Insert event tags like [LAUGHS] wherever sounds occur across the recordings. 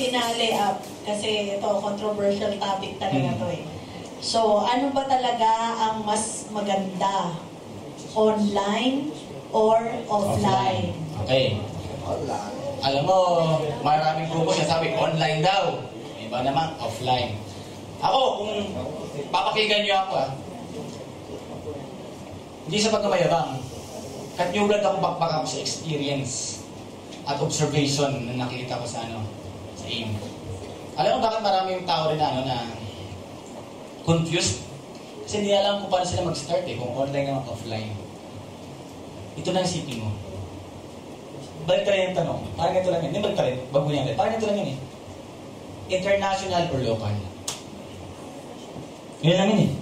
finale up, kasi ito, controversial topic talaga Hmm. to eh. So, ano ba talaga ang mas maganda? Online or offline? Okay. Alam mo, maraming grupo siya sabi, online daw. Iba naman, offline. Ako, kung papakinggan niyo ako ah, hindi sa pagkamayabang, kanyugan ako bakbak ako sa experience at observation na nakita ko sa ano, AIM. Alam mo bakit marami yung tao rin na ano na confused? Kasi hindi alam kung paano sila mag-start eh, kung online naman offline. Ito na ang isipin mo balik rin yung tanong. Parang ito lang yun. Hindi balik rin. Bago niya ulit. Parang ito lang yun eh. International or local? Yun lang yun eh.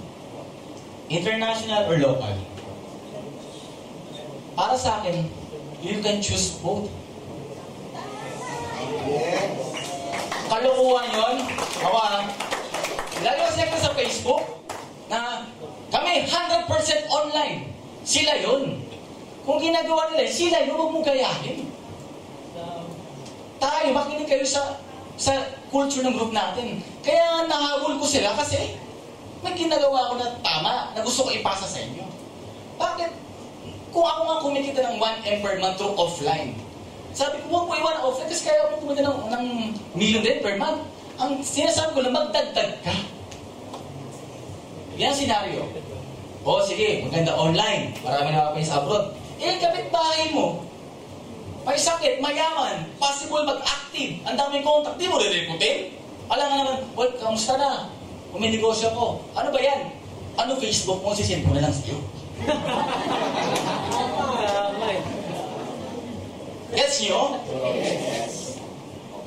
International or local? Para sa akin, you can choose both. Kalokohan yun. Ah. Lalo kasi ako sa Facebook na kami 100% online. Sila yun. Kung ginagawa nila, sila yun, huwag mong gayahin. Tayo, makinig kayo sa sa culture ng group natin. Kaya nahabol ko sila kasi may ginagawa ko na tama na gusto ko ipasa sa inyo. Bakit? Kung ako nga kumikita ng 1M per month through offline, sabi ko, huwag mo iwan ang offline kasi kaya mo kumita ng, ng million din per month. Ang sinasabi ko lang, magdagdag ka. Yan ang senaryo. O sige, maganda online. Marami na kapain sa abroad. Eh, kapitbahay mo, may sakit, mayaman, possible mag-active, ang daming contact, di mo rin-reputin? Alam nga naman, well, kamusta na? Kung may negosyo ko, ano ba yan? Ano Facebook mo, sisend ko na lang sa'yo. [LAUGHS] Gets nyo?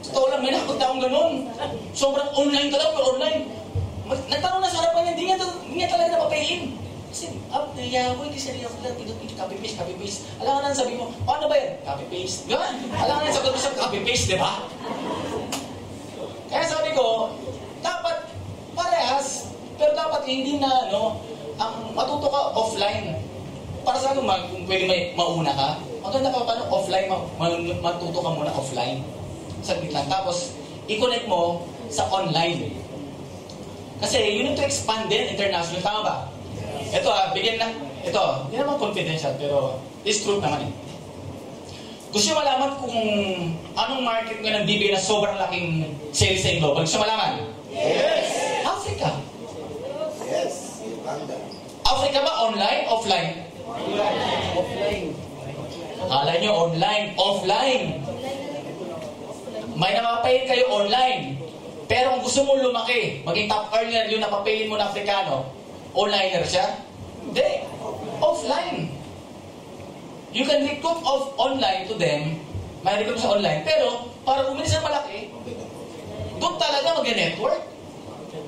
Totoo lang, may nakakita akong ganun. Sobrang online ka lang, online. Nagtanong na sa harapan niya, hindi niya, talaga napapayin. Kasi, up, nahiyaw, kasi niya lang, pinot pinot, copy paste, copy paste. Alam nga na sabi mo, paano ba yan? Copy paste. Ganun. Alam nga na sabi mo sa copy paste, di ba? Kaya sabi ko, dapat parehas, pero dapat hindi na, ano, ang matuto ka offline. Para sa akin, kung pwede may mauna ka, maganda pa paano offline, ma- ma- matuto ka muna offline. Saglit lang. Tapos, i-connect mo sa online. Kasi you need to expand din international. Tama ba? Ito ah, bigyan ng, ito, hindi naman confidential, pero this truth naman eh. Gusto nyo malaman kung anong market ngayon ang bibigyan na sobrang laking sales sa global? Gusto malaman? Yes! Africa. Yes! Uganda. Africa ba online? Offline? Offline. Akala nyo online? Offline. May napapayin kayo online. Pero kung gusto mo lumaki, maging top earner yung napapayin mo na Afrikano, onliner siya? Hindi. Offline. You can recruit off online to them, may recruit sa online, pero para bumili sa malaki, doon talaga mag-network.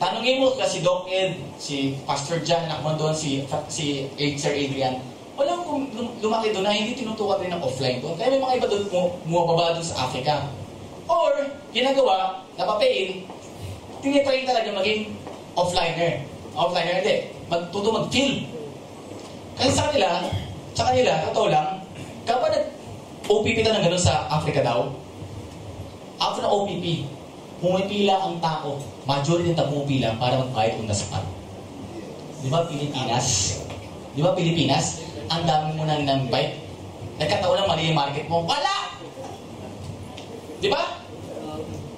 Tanungin mo kasi Doc Ed, si Pastor John, ako doon, si, si Sir Adrian, walang kung lum- lumaki doon na hindi tinutukan rin ng offline doon. Kaya may mga iba doon bumababa doon sa Africa. Or, ginagawa, napapain, tinitrain talaga maging offliner. Offliner hindi. Magtuto mag-film. Kasi sa kanila, sa kanila, totoo lang, kapag nag-OPP ka ng gano'n sa Africa daw, after ng OPP, pumipila ang tao, majority ng pumipila para magbayad kung nasapat. Di ba Pilipinas? Di ba Pilipinas? Ang dami mo nang nang-bite. Nagkataon lang mali yung market mo. Wala! Di ba?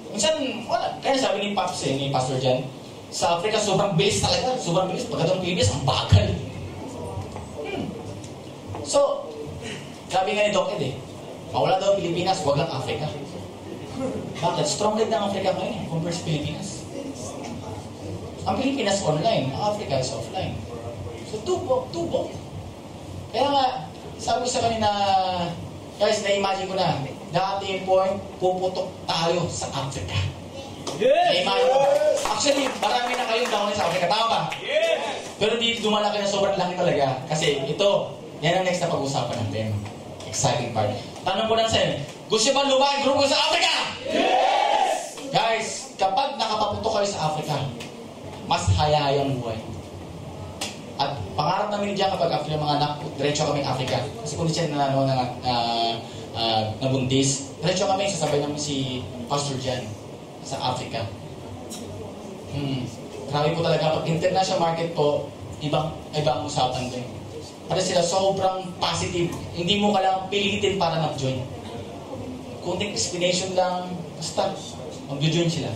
Minsan, wala. Kaya sabi ni Pops eh, ni Pastor Jan, sa Africa, sobrang bilis talaga. Sobrang bilis. Pagkatong Pilipinas, ang bagal. Hmm. So, sabi nga ni Doc Ed eh, mawala daw Pilipinas, wag lang Africa. Bakit? Strong lead ng Africa ngayon eh, compared sa Pilipinas. Ang Pilipinas online, ang Africa is offline. So, tubo, tubo. Kaya nga, sabi ko sa kanina, guys, na-imagine ko na, dati yung point, puputok tayo sa Africa. Na-imagine ko. Actually, marami na kayong down sa Africa. Tama ba? Pero di dumalaki na sobrang laki talaga. Kasi ito, yan ang next na pag-usapan natin. Exciting part. Tanong ko lang sa'yo, gusto ba lumaki grupo sa Africa? Yes! Guys, kapag nakapapunto kayo sa Africa, mas hayahayang buhay. At pangarap namin diyan kapag after yung mga anak, diretso kami Africa. Kasi kung di siya na, ano, na, na, uh, nabundis, diretso kami, sasabay namin si Pastor Jan. sa Africa. Hmm. Grabe po talaga. Pag international market po, ibang, ibang usapan din. Para sila sobrang positive. Hindi mo kailangang pilitin para mag-join. Kunting explanation lang, basta mag-join sila.